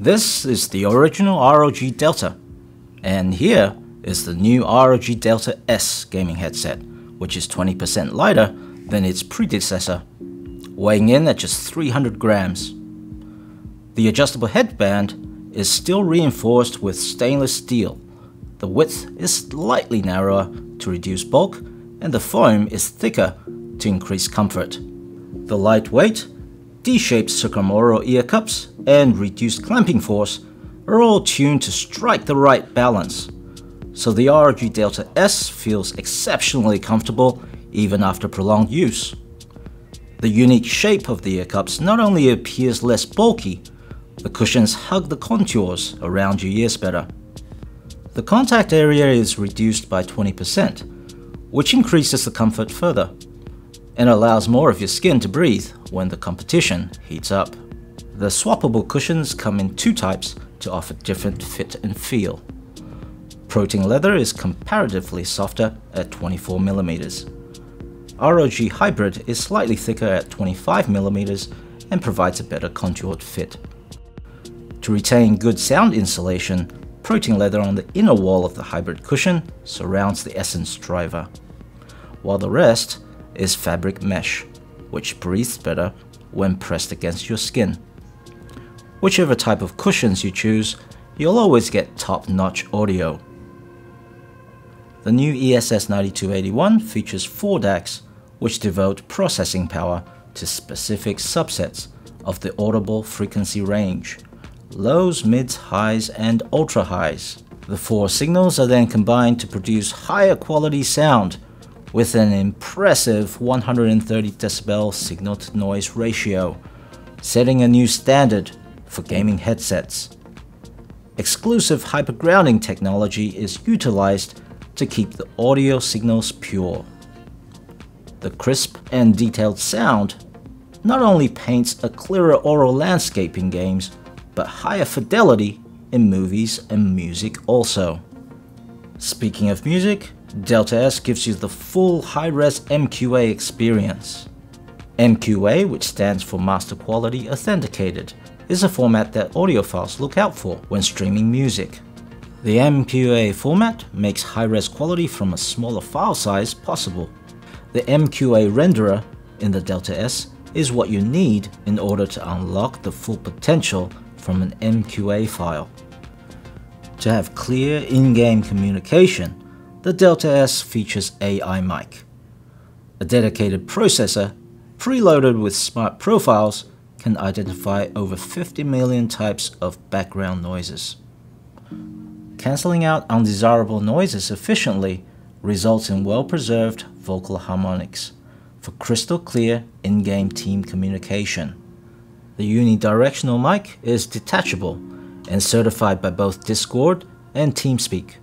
This is the original ROG Delta, and here is the new ROG Delta S gaming headset, which is 20% lighter than its predecessor, weighing in at just 300 grams. The adjustable headband is still reinforced with stainless steel. The width is slightly narrower to reduce bulk, and the foam is thicker to increase comfort. The lightweight, D-shaped Sucramoro ear cups and reduced clamping force are all tuned to strike the right balance so the ROG Delta S feels exceptionally comfortable even after prolonged use. The unique shape of the ear cups not only appears less bulky, the cushions hug the contours around your ears better. The contact area is reduced by 20%, which increases the comfort further, and allows more of your skin to breathe when the competition heats up. The swappable cushions come in two types to offer different fit and feel. Protein leather is comparatively softer at 24mm. ROG Hybrid is slightly thicker at 25mm and provides a better contoured fit. To retain good sound insulation, protein leather on the inner wall of the hybrid cushion surrounds the Essence driver, while the rest is fabric mesh, which breathes better when pressed against your skin. Whichever type of cushions you choose, you'll always get top-notch audio. The new ESS 9281 features four DACs which devote processing power to specific subsets of the audible frequency range lows, mids, highs, and ultra highs. The four signals are then combined to produce higher quality sound with an impressive 130 decibel signal to noise ratio, setting a new standard for gaming headsets. Exclusive hypergrounding technology is utilized to keep the audio signals pure. The crisp and detailed sound not only paints a clearer aural landscape in games, but higher fidelity in movies and music also. Speaking of music, Delta S gives you the full high-res MQA experience. MQA, which stands for Master Quality Authenticated, is a format that audiophiles look out for when streaming music. The MQA format makes high-res quality from a smaller file size possible. The MQA renderer in the Delta S is what you need in order to unlock the full potential from an MQA file. To have clear in-game communication, the Delta S features AI Mic. A dedicated processor, preloaded with smart profiles, can identify over 50 million types of background noises. Cancelling out undesirable noises efficiently results in well-preserved vocal harmonics for crystal clear in-game team communication. The unidirectional mic is detachable and certified by both Discord and TeamSpeak.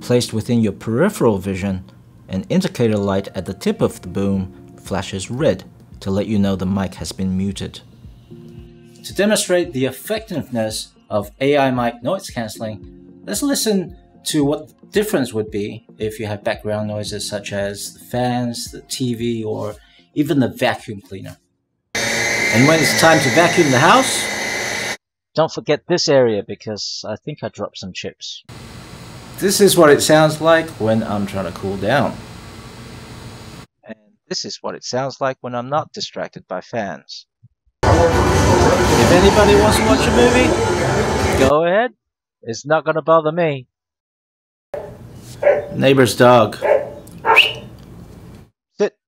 Placed within your peripheral vision, an indicator light at the tip of the boom flashes red to let you know the mic has been muted. To demonstrate the effectiveness of AI mic noise cancelling, Let's listen to what difference would be if you have background noises such as the fans, the TV, or even the vacuum cleaner. And when it's time to vacuum the house, don't forget this area because I think I dropped some chips. This is what it sounds like when I'm trying to cool down. And this is what it sounds like when I'm not distracted by fans. If anybody wants to watch a movie, go ahead. It's not gonna bother me. Neighbor's dog. Sit.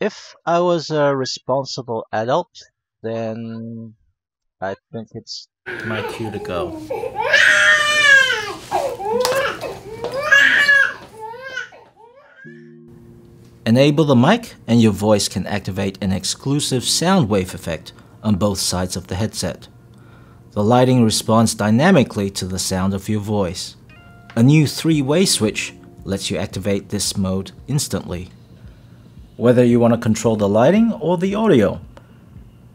If I was a responsible adult, then I think it's my cue to go. Enable the mic and your voice can activate an exclusive sound wave effect on both sides of the headset. The lighting responds dynamically to the sound of your voice. A new three-way switch lets you activate this mode instantly. Whether you want to control the lighting or the audio,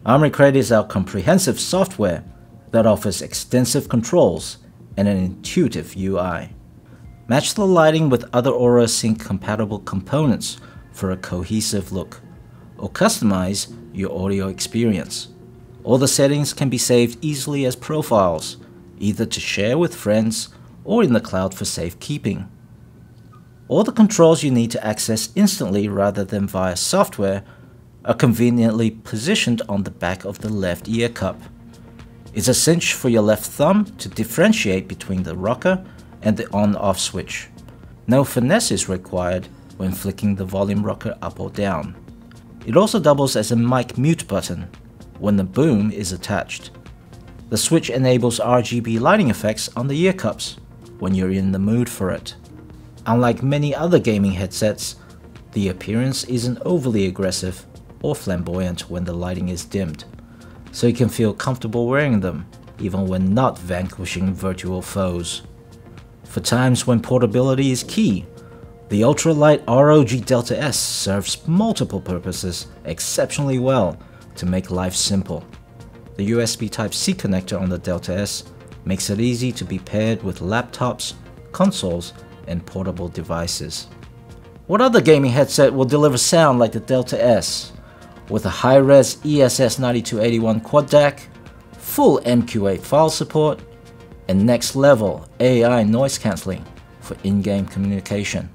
Armoury is our comprehensive software that offers extensive controls and an intuitive UI. Match the lighting with other Aura Sync compatible components for a cohesive look, or customize your audio experience. All the settings can be saved easily as profiles, either to share with friends or in the cloud for safekeeping. All the controls you need to access instantly rather than via software are conveniently positioned on the back of the left ear cup. It's a cinch for your left thumb to differentiate between the rocker and the on-off switch. No finesse is required when flicking the volume rocker up or down. It also doubles as a mic mute button when the boom is attached. The switch enables RGB lighting effects on the ear cups when you're in the mood for it. Unlike many other gaming headsets, the appearance isn't overly aggressive or flamboyant when the lighting is dimmed, so you can feel comfortable wearing them even when not vanquishing virtual foes. For times when portability is key, the ultralight ROG Delta S serves multiple purposes exceptionally well to make life simple. The USB Type-C connector on the Delta S makes it easy to be paired with laptops, consoles, and portable devices. What other gaming headset will deliver sound like the Delta S? With a high-res ESS9281 quad DAC, full MQA file support, and next-level AI noise cancelling for in-game communication.